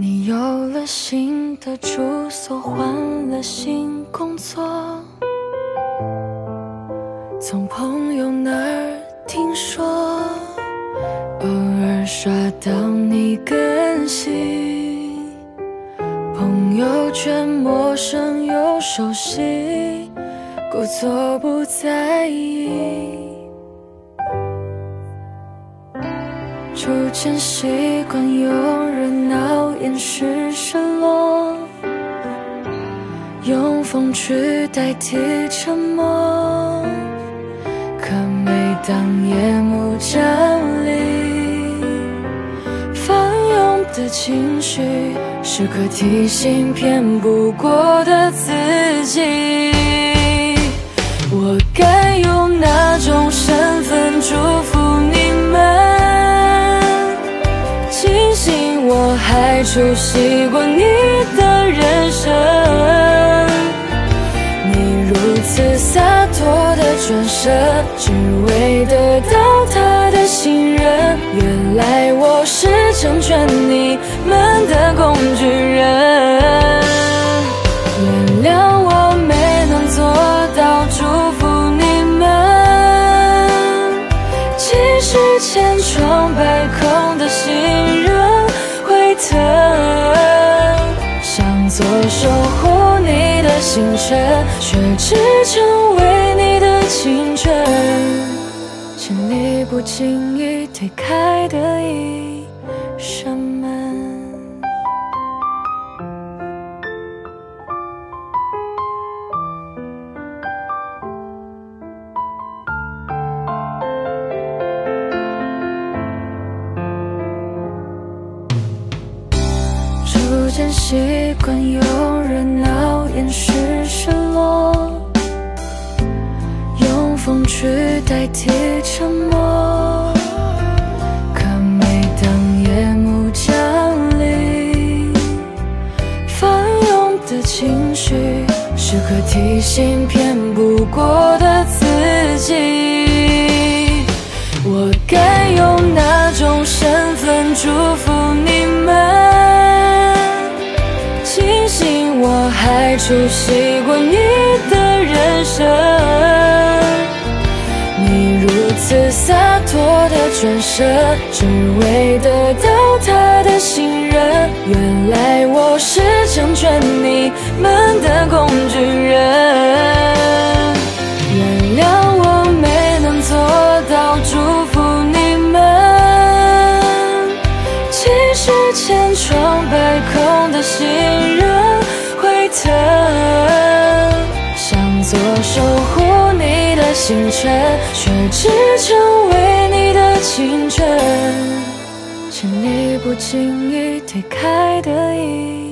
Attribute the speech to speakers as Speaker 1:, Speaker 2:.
Speaker 1: 你有了新的住所，换了新工作，从朋友那儿听说，偶尔刷到你更新，朋友圈陌生又熟悉，故作不在意。逐渐习惯用热闹掩饰失落，用风去代替沉默。可每当夜幕降临，翻涌的情绪时刻提醒骗不过我还出席过你的人生。你如此洒脱的转身，只为得到他的信任。原来我是成全你们的工具人。原谅我没能做到祝福你们。其实千疮百孔的星辰，却只成为你的青春。是你不经意推开的一扇门。逐渐习惯用热是失落，用风去代替沉默。可每当夜幕降临，翻涌的情绪时刻提醒骗不过的自己。我该用哪种熟悉过你的人生。你如此洒脱的转身，只为得到他的信任。原来我是成全你们的星辰，却只成为你的青春。是你不经意推开的一